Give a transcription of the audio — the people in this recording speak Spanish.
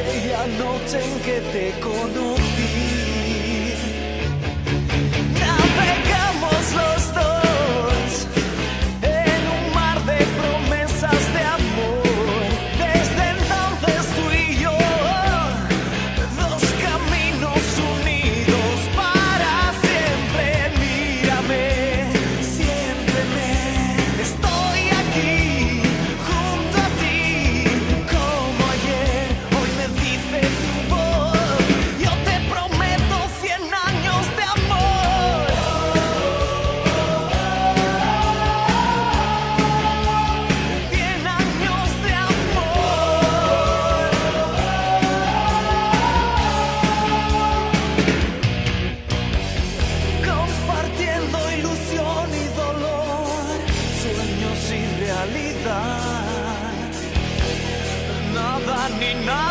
aquella noche en que te conocí. Monday.